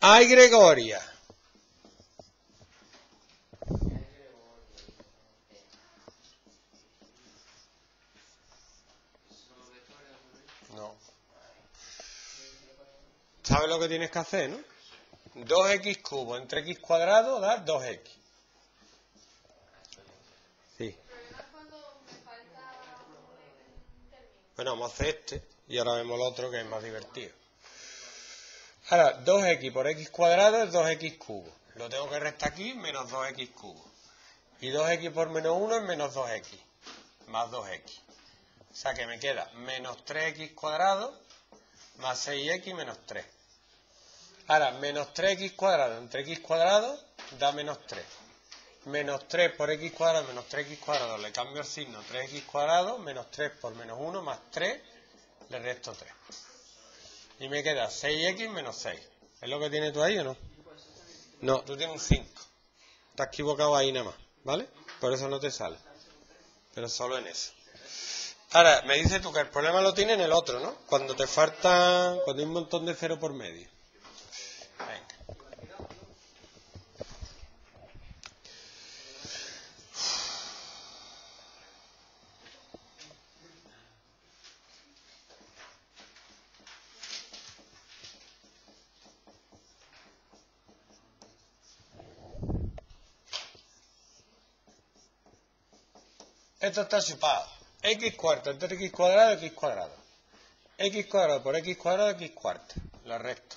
Ay, Gregoria. No. ¿Sabes lo que tienes que hacer, no? 2x cubo entre x cuadrado da 2x. Sí. Bueno, vamos a hacer este y ahora vemos el otro que es más divertido. Ahora, 2x por x cuadrado es 2x cubo. Lo tengo que restar aquí, menos 2x cubo. Y 2x por menos 1 es menos 2x, más 2x. O sea que me queda menos 3x cuadrado más 6x menos 3. Ahora, menos 3x cuadrado entre x cuadrado da menos 3. Menos 3 por x cuadrado menos 3x cuadrado, le cambio el signo 3x cuadrado, menos 3 por menos 1 más 3, le resto 3. Y me queda 6x menos 6. ¿Es lo que tienes tú ahí o no? No, tú tienes un 5. Estás equivocado ahí nada más, ¿vale? Por eso no te sale. Pero solo en eso. Ahora, me dices tú que el problema lo tiene en el otro, ¿no? Cuando te falta, cuando hay un montón de cero por medio. Esto está chupado. x cuarto entre x cuadrado, x cuadrado. x cuadrado por x cuadrado, x cuarto. Lo resto.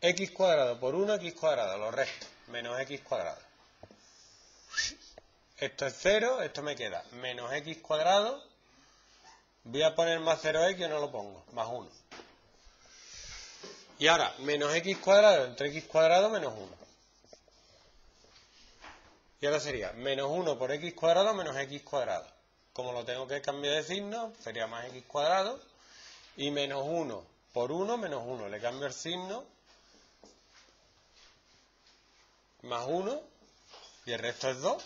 x cuadrado por 1, x cuadrado. Lo resto. Menos x cuadrado. Esto es 0, esto me queda menos x cuadrado. Voy a poner más 0x o no lo pongo. Más 1. Y ahora, menos x cuadrado entre x cuadrado menos 1. Y ahora sería menos 1 por x cuadrado menos x cuadrado. Como lo tengo que cambiar de signo, sería más x cuadrado. Y menos 1 por 1 menos 1. Le cambio el signo. Más 1. Y el resto es 2.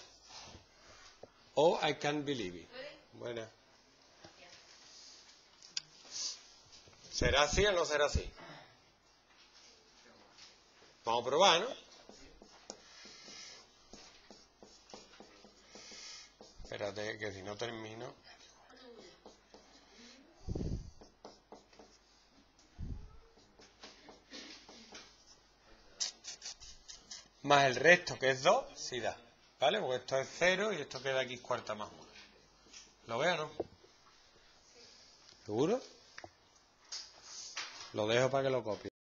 O I can't believe it. Bueno. ¿Será así o no será así? Vamos a probar, ¿no? Espérate, que si no termino. Más el resto, que es 2, sí da. ¿Vale? Porque esto es 0 y esto queda aquí cuarta más 1. ¿Lo veo o no? ¿Seguro? Lo dejo para que lo copie.